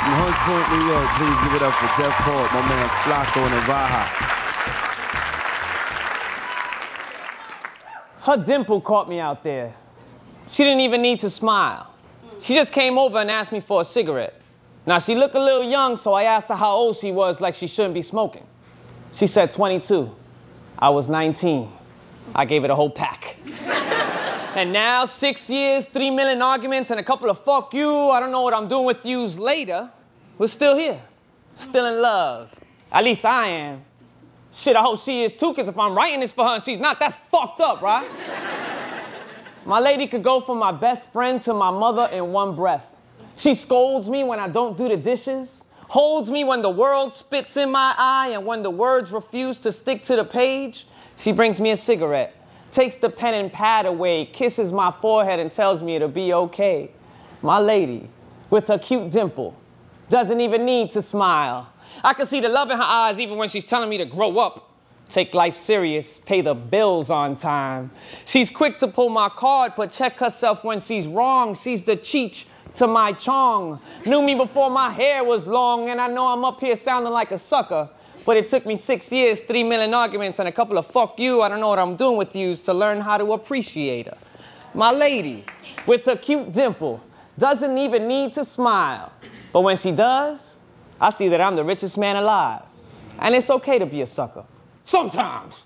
From Hunts Point, New York, please give it up for Jeff Ford, my man Flaco Navaja. Her dimple caught me out there. She didn't even need to smile. She just came over and asked me for a cigarette. Now, she looked a little young, so I asked her how old she was, like she shouldn't be smoking. She said 22. I was 19. I gave it a whole pack. And now, six years, three million arguments, and a couple of fuck you, I don't know what I'm doing with yous later, we're still here. Still in love. At least I am. Shit, I hope she is too, because if I'm writing this for her and she's not, that's fucked up, right? my lady could go from my best friend to my mother in one breath. She scolds me when I don't do the dishes, holds me when the world spits in my eye, and when the words refuse to stick to the page, she brings me a cigarette, takes the pen and pad away, kisses my forehead, and tells me it'll be okay. My lady, with her cute dimple, doesn't even need to smile. I can see the love in her eyes even when she's telling me to grow up. Take life serious, pay the bills on time. She's quick to pull my card, but check herself when she's wrong. She's the Cheech to my Chong. Knew me before my hair was long, and I know I'm up here sounding like a sucker. But it took me six years, three million arguments, and a couple of fuck you, I don't know what I'm doing with yous to learn how to appreciate her. My lady, with her cute dimple, doesn't even need to smile. But when she does, I see that I'm the richest man alive. And it's okay to be a sucker. Sometimes.